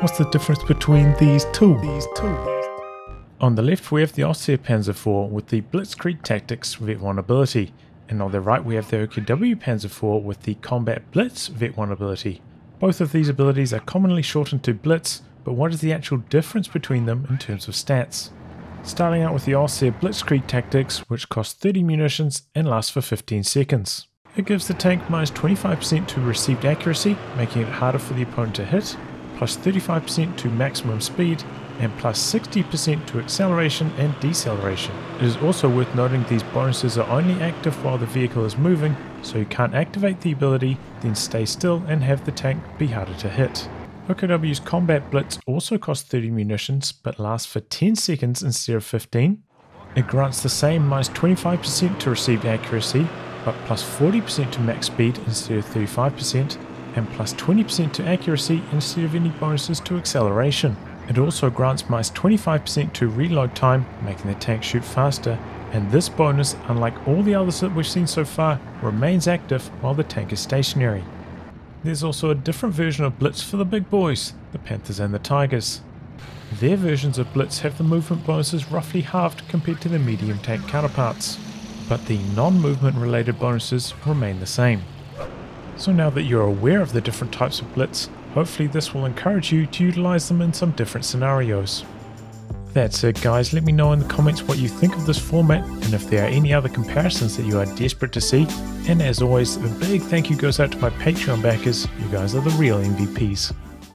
What's the difference between these two? These two. On the left we have the Ostheer Panzer IV with the Blitzkrieg Tactics Vet 1 ability, and on the right we have the OKW Panzer IV with the Combat Blitz Vet 1 ability. Both of these abilities are commonly shortened to Blitz, but what is the actual difference between them in terms of stats? Starting out with the Ostheer Blitzkrieg Tactics, which costs 30 munitions and lasts for 15 seconds. It gives the tank minus 25% to received accuracy, making it harder for the opponent to hit, plus 35% to maximum speed, and plus 60% to acceleration and deceleration. It is also worth noting these bonuses are only active while the vehicle is moving, so you can't activate the ability, then stay still and have the tank be harder to hit. OKW's Combat Blitz also costs 30 munitions but lasts for 10 seconds instead of 15. It grants the same minus 25% to received accuracy, but plus 40% to max speed instead of 35%, and plus 20% to accuracy instead of any bonuses to acceleration. It also grants mice 25% to reload time, making the tank shoot faster, and this bonus, unlike all the others that we've seen so far, remains active while the tank is stationary. There's also a different version of Blitz for the big boys, the Panthers and the Tigers. Their versions of Blitz have the movement bonuses roughly halved compared to their medium tank counterparts, but the non-movement related bonuses remain the same. So now that you're aware of the different types of Blitz, hopefully this will encourage you to utilize them in some different scenarios. That's it guys, let me know in the comments what you think of this format and if there are any other comparisons that you are desperate to see. And as always, a big thank you goes out to my Patreon backers, you guys are the real MVPs.